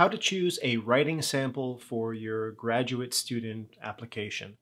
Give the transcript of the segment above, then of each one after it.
How to choose a writing sample for your graduate student application.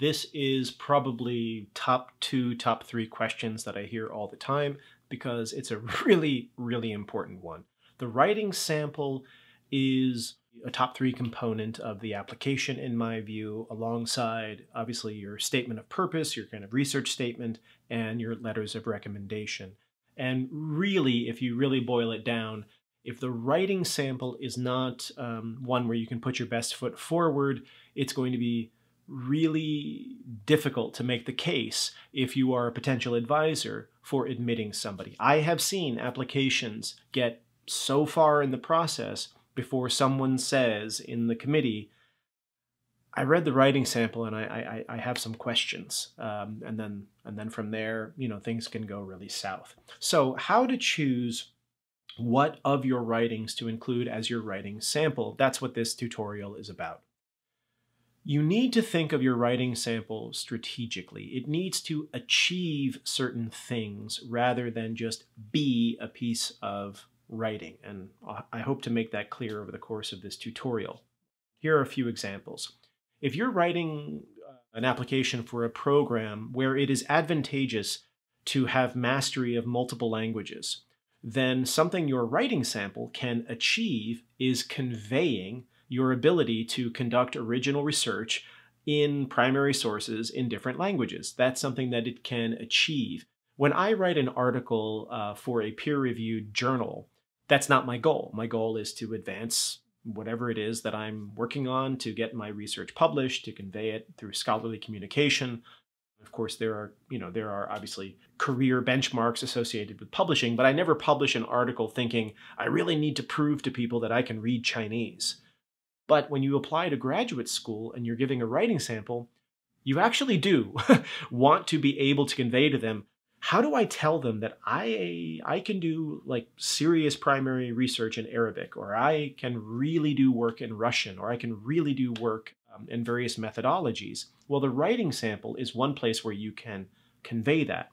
This is probably top two, top three questions that I hear all the time because it's a really, really important one. The writing sample is a top three component of the application, in my view, alongside obviously your statement of purpose, your kind of research statement, and your letters of recommendation. And really, if you really boil it down, if the writing sample is not um, one where you can put your best foot forward, it's going to be really difficult to make the case if you are a potential advisor for admitting somebody. I have seen applications get so far in the process before someone says in the committee, I read the writing sample and I, I, I have some questions. Um, and then and then from there, you know, things can go really south. So how to choose what of your writings to include as your writing sample. That's what this tutorial is about. You need to think of your writing sample strategically. It needs to achieve certain things rather than just be a piece of writing. And I hope to make that clear over the course of this tutorial. Here are a few examples. If you're writing uh, an application for a program where it is advantageous to have mastery of multiple languages, then something your writing sample can achieve is conveying your ability to conduct original research in primary sources in different languages. That's something that it can achieve. When I write an article uh, for a peer-reviewed journal, that's not my goal. My goal is to advance whatever it is that I'm working on to get my research published, to convey it through scholarly communication, of course, there are, you know, there are obviously career benchmarks associated with publishing, but I never publish an article thinking, I really need to prove to people that I can read Chinese. But when you apply to graduate school and you're giving a writing sample, you actually do want to be able to convey to them, how do I tell them that I I can do like serious primary research in Arabic or I can really do work in Russian or I can really do work um, and various methodologies. Well, the writing sample is one place where you can convey that.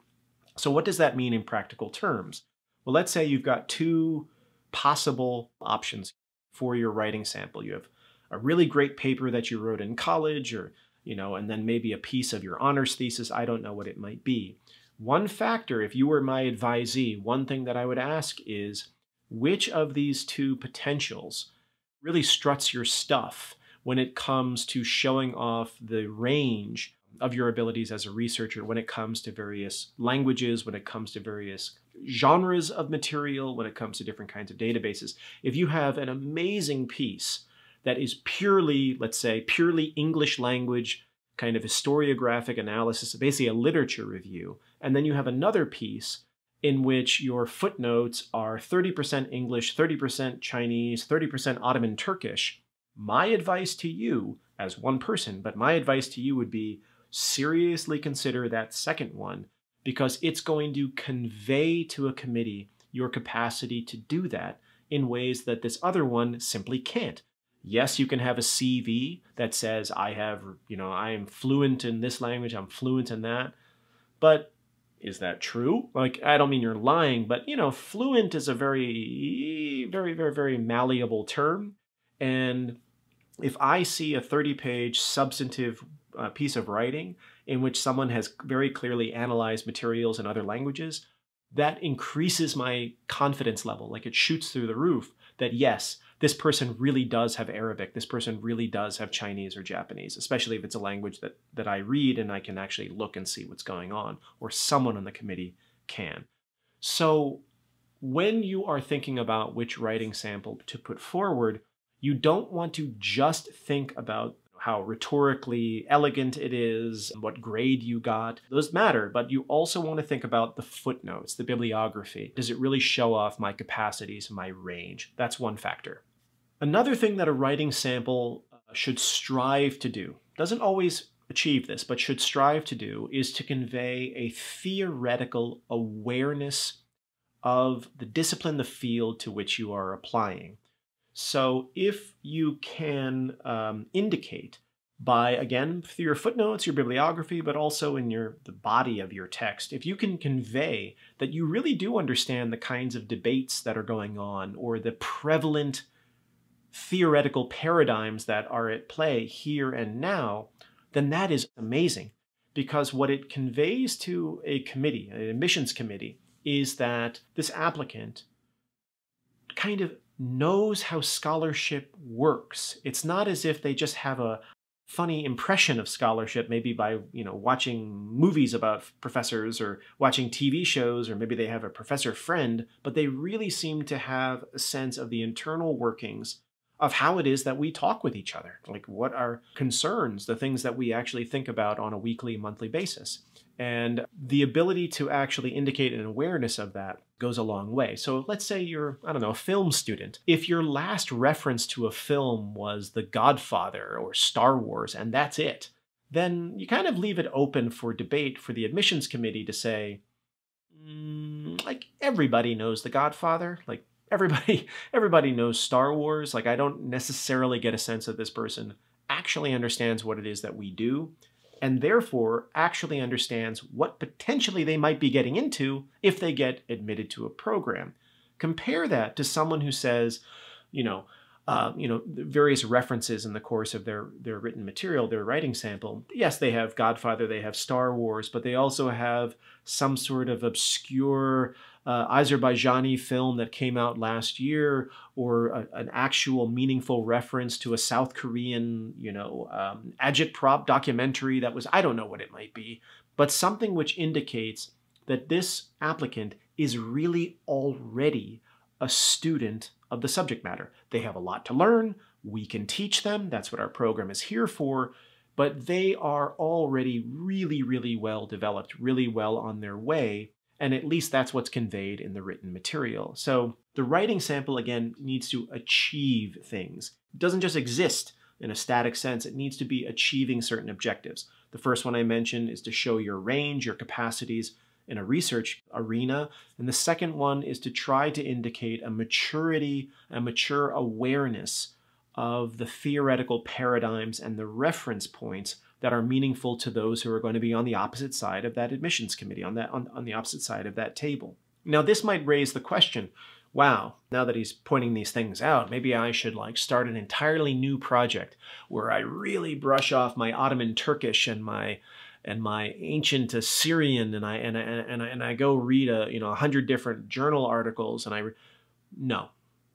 So what does that mean in practical terms? Well, let's say you've got two possible options for your writing sample. You have a really great paper that you wrote in college or, you know, and then maybe a piece of your honors thesis. I don't know what it might be. One factor, if you were my advisee, one thing that I would ask is which of these two potentials really struts your stuff when it comes to showing off the range of your abilities as a researcher when it comes to various languages, when it comes to various genres of material, when it comes to different kinds of databases. If you have an amazing piece that is purely, let's say, purely English language, kind of historiographic analysis, basically a literature review, and then you have another piece in which your footnotes are 30% English, 30% Chinese, 30% Ottoman Turkish, my advice to you, as one person, but my advice to you would be seriously consider that second one because it's going to convey to a committee your capacity to do that in ways that this other one simply can't. Yes, you can have a CV that says, I have, you know, I am fluent in this language, I'm fluent in that. But is that true? Like, I don't mean you're lying, but, you know, fluent is a very, very, very, very malleable term. And if I see a 30 page substantive uh, piece of writing in which someone has very clearly analyzed materials in other languages, that increases my confidence level. Like it shoots through the roof that yes, this person really does have Arabic. This person really does have Chinese or Japanese, especially if it's a language that, that I read and I can actually look and see what's going on, or someone on the committee can. So when you are thinking about which writing sample to put forward, you don't want to just think about how rhetorically elegant it is, what grade you got. Those matter, but you also want to think about the footnotes, the bibliography. Does it really show off my capacities, my range? That's one factor. Another thing that a writing sample uh, should strive to do, doesn't always achieve this, but should strive to do, is to convey a theoretical awareness of the discipline, the field to which you are applying. So if you can um, indicate by, again, through your footnotes, your bibliography, but also in your the body of your text, if you can convey that you really do understand the kinds of debates that are going on or the prevalent theoretical paradigms that are at play here and now, then that is amazing. Because what it conveys to a committee, an admissions committee, is that this applicant kind of knows how scholarship works. It's not as if they just have a funny impression of scholarship maybe by you know watching movies about professors or watching TV shows or maybe they have a professor friend but they really seem to have a sense of the internal workings of how it is that we talk with each other like what are concerns the things that we actually think about on a weekly monthly basis and the ability to actually indicate an awareness of that goes a long way. So let's say you're, I don't know, a film student. If your last reference to a film was The Godfather or Star Wars, and that's it, then you kind of leave it open for debate for the admissions committee to say, mm, like, everybody knows The Godfather. Like, everybody, everybody knows Star Wars. Like, I don't necessarily get a sense that this person actually understands what it is that we do and therefore actually understands what potentially they might be getting into if they get admitted to a program. Compare that to someone who says, you know, uh, you know, various references in the course of their their written material, their writing sample. Yes, they have Godfather, they have Star Wars, but they also have some sort of obscure uh, Azerbaijani film that came out last year, or a, an actual meaningful reference to a South Korean, you know, um, agitprop documentary that was I don't know what it might be, but something which indicates that this applicant is really already a student of the subject matter. They have a lot to learn. We can teach them. That's what our program is here for. But they are already really, really well developed, really well on their way. And at least that's what's conveyed in the written material. So the writing sample, again, needs to achieve things. It doesn't just exist in a static sense, it needs to be achieving certain objectives. The first one I mentioned is to show your range, your capacities, in a research arena. And the second one is to try to indicate a maturity, a mature awareness of the theoretical paradigms and the reference points that are meaningful to those who are going to be on the opposite side of that admissions committee, on, that, on, on the opposite side of that table. Now, this might raise the question, wow, now that he's pointing these things out, maybe I should like start an entirely new project where I really brush off my Ottoman Turkish and my and my ancient Assyrian, and I and I, and I, and I go read a you know a hundred different journal articles, and I no,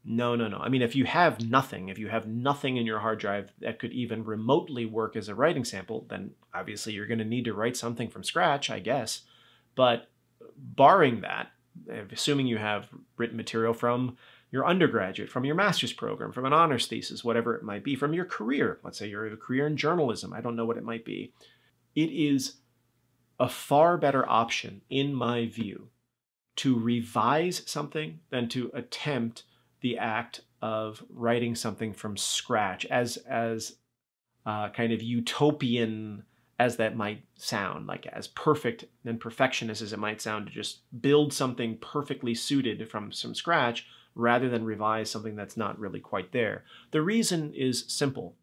no, no, no. I mean, if you have nothing, if you have nothing in your hard drive that could even remotely work as a writing sample, then obviously you're going to need to write something from scratch, I guess. But barring that, assuming you have written material from your undergraduate, from your master's program, from an honors thesis, whatever it might be, from your career, let's say you're a career in journalism, I don't know what it might be it is a far better option, in my view, to revise something than to attempt the act of writing something from scratch, as as uh, kind of utopian as that might sound, like as perfect and perfectionist as it might sound, to just build something perfectly suited from some scratch rather than revise something that's not really quite there. The reason is simple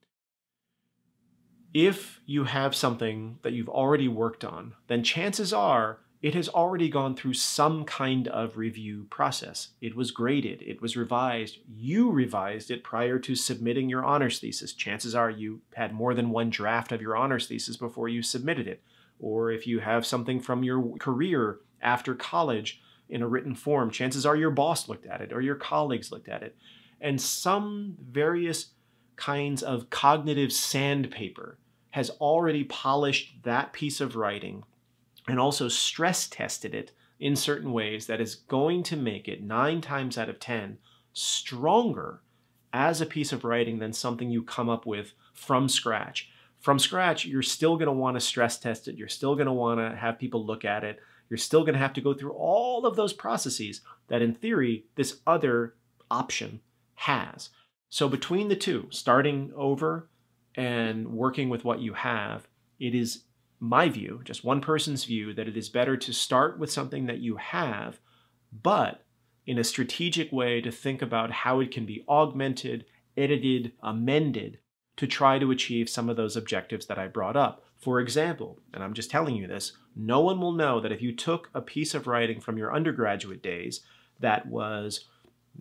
if you have something that you've already worked on, then chances are it has already gone through some kind of review process. It was graded, it was revised, you revised it prior to submitting your honors thesis. Chances are you had more than one draft of your honors thesis before you submitted it. Or if you have something from your career after college in a written form, chances are your boss looked at it or your colleagues looked at it. And some various kinds of cognitive sandpaper has already polished that piece of writing and also stress tested it in certain ways that is going to make it nine times out of ten stronger as a piece of writing than something you come up with from scratch. From scratch, you're still going to want to stress test it. You're still going to want to have people look at it. You're still going to have to go through all of those processes that, in theory, this other option has. So between the two, starting over and working with what you have, it is my view, just one person's view, that it is better to start with something that you have, but in a strategic way to think about how it can be augmented, edited, amended to try to achieve some of those objectives that I brought up. For example, and I'm just telling you this, no one will know that if you took a piece of writing from your undergraduate days that was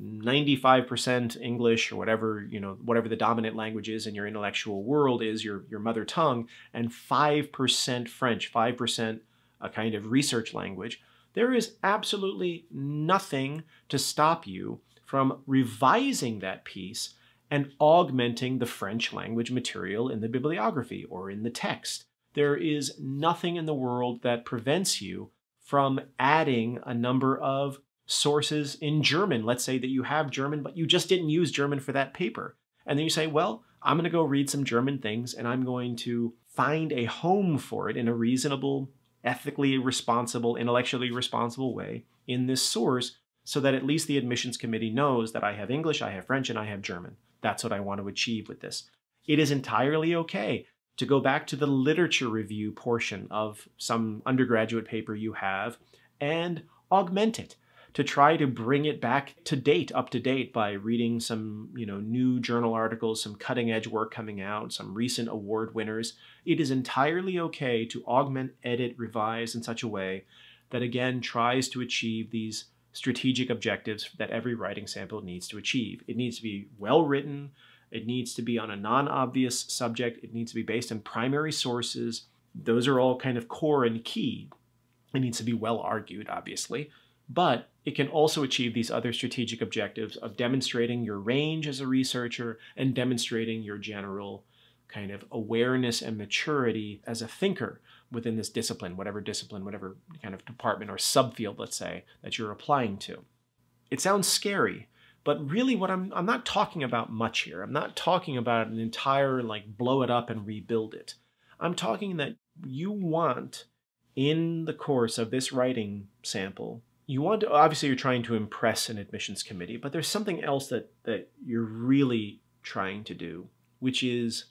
95% English or whatever, you know, whatever the dominant language is in your intellectual world is your, your mother tongue, and 5% French, 5% a kind of research language, there is absolutely nothing to stop you from revising that piece and augmenting the French language material in the bibliography or in the text. There is nothing in the world that prevents you from adding a number of sources in German. Let's say that you have German, but you just didn't use German for that paper. And then you say, well, I'm going to go read some German things and I'm going to find a home for it in a reasonable, ethically responsible, intellectually responsible way in this source so that at least the admissions committee knows that I have English, I have French, and I have German. That's what I want to achieve with this. It is entirely okay to go back to the literature review portion of some undergraduate paper you have and augment it to try to bring it back to date, up to date by reading some, you know, new journal articles, some cutting edge work coming out, some recent award winners. It is entirely okay to augment, edit, revise in such a way that again tries to achieve these strategic objectives that every writing sample needs to achieve. It needs to be well written, it needs to be on a non-obvious subject, it needs to be based on primary sources. Those are all kind of core and key. It needs to be well argued, obviously but it can also achieve these other strategic objectives of demonstrating your range as a researcher and demonstrating your general kind of awareness and maturity as a thinker within this discipline, whatever discipline, whatever kind of department or subfield, let's say, that you're applying to. It sounds scary, but really what I'm, I'm not talking about much here. I'm not talking about an entire like blow it up and rebuild it. I'm talking that you want in the course of this writing sample you want to obviously you're trying to impress an admissions committee, but there's something else that that you're really trying to do, which is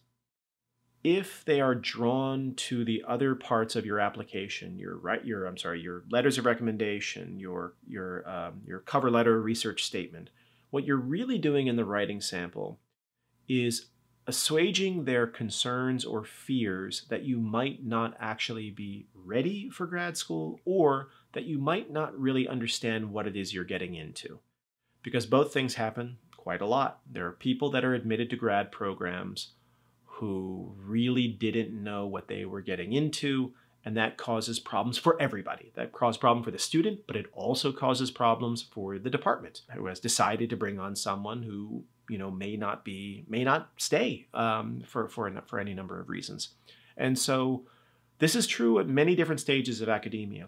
if they are drawn to the other parts of your application, your right, your I'm sorry, your letters of recommendation, your your um, your cover letter, research statement, what you're really doing in the writing sample is assuaging their concerns or fears that you might not actually be ready for grad school or that you might not really understand what it is you're getting into. Because both things happen quite a lot. There are people that are admitted to grad programs who really didn't know what they were getting into, and that causes problems for everybody. That causes problem for the student, but it also causes problems for the department who has decided to bring on someone who you know may not be may not stay um, for for for any number of reasons, and so this is true at many different stages of academia.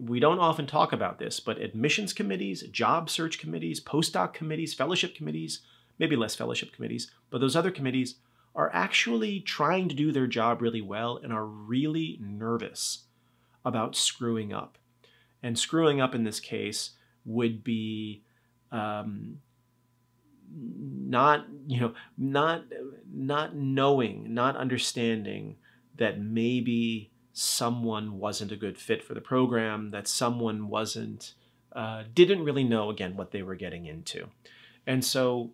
We don't often talk about this, but admissions committees, job search committees, postdoc committees, fellowship committees, maybe less fellowship committees, but those other committees are actually trying to do their job really well and are really nervous about screwing up. And screwing up in this case would be um, not you know not not knowing not understanding that maybe someone wasn't a good fit for the program that someone wasn't uh, didn't really know again what they were getting into. And so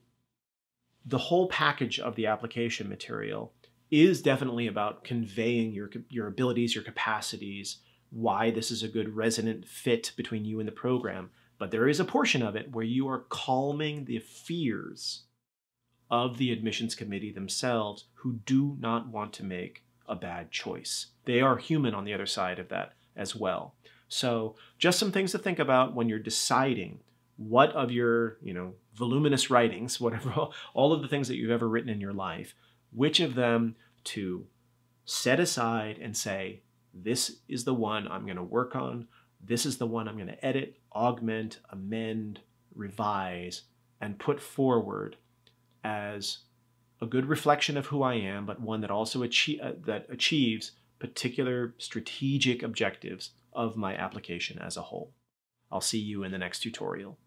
the whole package of the application material is definitely about conveying your your abilities your capacities why this is a good resonant fit between you and the program but there is a portion of it where you are calming the fears of the admissions committee themselves who do not want to make a bad choice. They are human on the other side of that as well. So, just some things to think about when you're deciding what of your, you know, voluminous writings, whatever, all of the things that you've ever written in your life, which of them to set aside and say, this is the one I'm going to work on this is the one I'm going to edit, augment, amend, revise, and put forward as a good reflection of who I am, but one that also achieve, uh, that achieves particular strategic objectives of my application as a whole. I'll see you in the next tutorial.